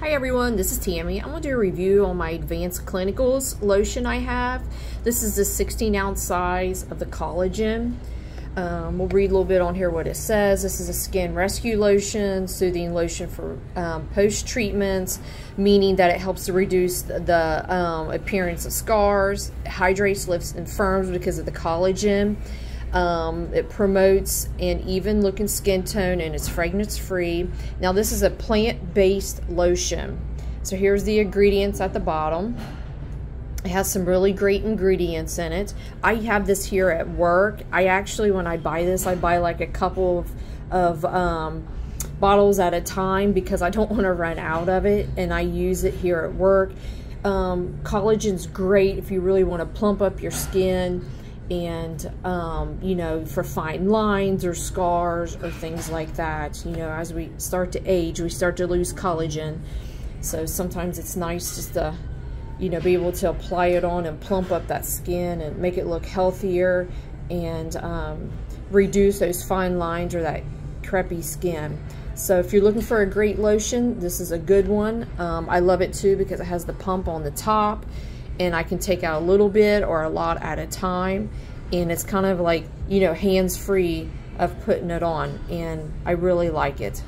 Hi everyone, this is Tammy. I'm to do a review on my Advanced Clinicals lotion I have. This is the 16 ounce size of the collagen. Um, we'll read a little bit on here what it says. This is a skin rescue lotion, soothing lotion for um, post treatments, meaning that it helps to reduce the, the um, appearance of scars, hydrates, lifts, and firms because of the collagen. Um, it promotes an even looking skin tone and it's fragrance free. Now this is a plant-based lotion. So here's the ingredients at the bottom. It has some really great ingredients in it. I have this here at work. I actually, when I buy this, I buy like a couple of, of um, bottles at a time because I don't want to run out of it and I use it here at work. Um, collagen's great if you really want to plump up your skin and um, you know for fine lines or scars or things like that you know as we start to age we start to lose collagen. So sometimes it's nice just to you know be able to apply it on and plump up that skin and make it look healthier and um, reduce those fine lines or that crepey skin. So if you're looking for a great lotion this is a good one. Um, I love it too because it has the pump on the top and I can take out a little bit or a lot at a time and it's kind of like you know hands free of putting it on and I really like it